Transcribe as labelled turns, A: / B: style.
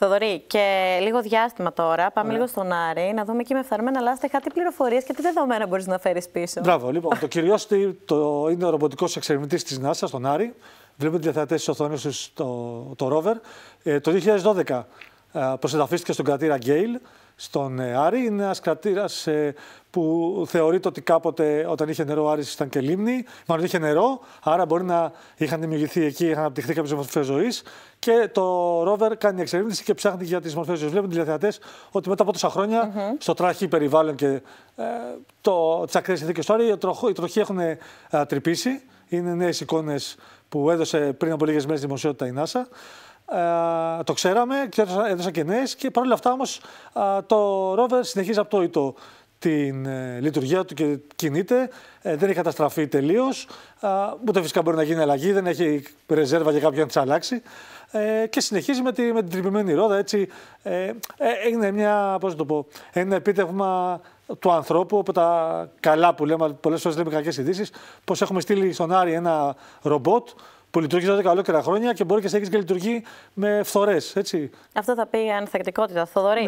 A: Θοδωρή, και λίγο διάστημα τώρα. Πάμε λίγο στον Άρη, να δούμε εκεί με φθαρμένα λάστιχα τι πληροφορίες και τι δεδομένα μπορείς να φέρεις πίσω.
B: Μπράβο, λοιπόν. το Curiosity το, είναι ο ρομποτικός εξερευνητής της NASA στον Άρη. Βλέπετε διαθετέ στι οθόνε του το, το rover. Ε, το 2012 ε, προσεδαφίστηκε στον κρατήρα Gale στον ε, Άρη. Είναι ένας κρατήρας ε, που θεωρείται ότι κάποτε όταν είχε νερό ο Άρης ήταν και λίμνη. Μάλλον είχε νερό, άρα μπορεί να είχαν δημιουργηθεί εκεί, είχαν αναπτυχθεί κάποιες μορφές ζωής. Και το ρόβερ κάνει εξερεύνηση και ψάχνει για τις μορφές ζωής. Βλέπουν οι τηλεθεατές ότι μετά από τόσα χρόνια mm -hmm. στο τραχή περιβάλλον και ε, τις ακραίε συνθήκε του Άρη, οι τροχοί έχουν ε, τρυπήσει. Είναι νέες εικόνες που έδωσε πριν από λίγες μέρες δημοσιότητα η NASA. Ε, το ξέραμε και έδωσα και νέες. Και παρόλα αυτά όμως το ρόβερ συνεχίζει από το ΙΤΟ την ε, λειτουργία του και κινείται. Ε, δεν έχει καταστραφεί τελείως. Ούτε φυσικά μπορεί να γίνει αλλαγή, δεν έχει ρεζέρβα για κάποιον να της αλλάξει. Ε, και συνεχίζει με, τη, με την τρυπημένη ρόδα. Έτσι, ε, ε, είναι μια, πώς το πω, ένα επίτευγμα του ανθρώπου από τα καλά που λέμε, πολλές φορές λέμε κακές ειδήσεις, πως έχουμε στείλει στον Άρη ένα ρομπότ που λειτουργεί εδώ και ολόκληρα χρόνια και μπορεί και σε και λειτουργεί με φθορές.
A: Αυτό θα πει ανθεκτικότητα, Θοδωρή. Ναι.